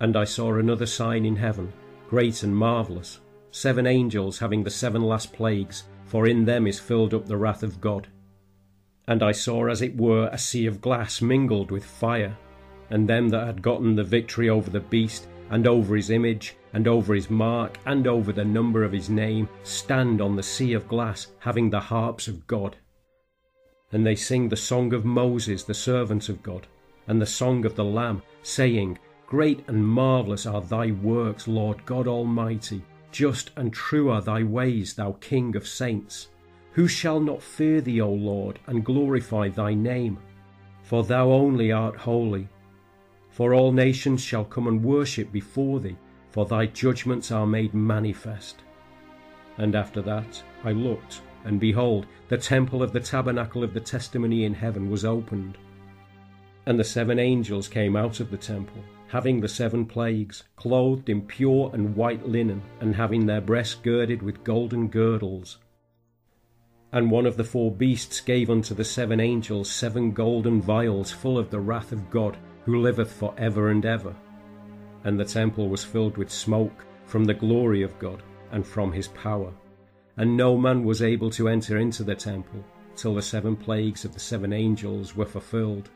And I saw another sign in heaven, great and marvellous, seven angels having the seven last plagues, for in them is filled up the wrath of God. And I saw as it were a sea of glass mingled with fire, and them that had gotten the victory over the beast, and over his image, and over his mark, and over the number of his name, stand on the sea of glass, having the harps of God. And they sing the song of Moses, the servant of God, and the song of the Lamb, saying, Great and marvellous are thy works, Lord God Almighty. Just and true are thy ways, thou King of saints. Who shall not fear thee, O Lord, and glorify thy name? For thou only art holy. For all nations shall come and worship before thee, for thy judgments are made manifest. And after that I looked, and behold, the temple of the tabernacle of the testimony in heaven was opened. And the seven angels came out of the temple, having the seven plagues, clothed in pure and white linen, and having their breasts girded with golden girdles. And one of the four beasts gave unto the seven angels seven golden vials full of the wrath of God, who liveth for ever and ever. And the temple was filled with smoke from the glory of God and from his power. And no man was able to enter into the temple till the seven plagues of the seven angels were fulfilled.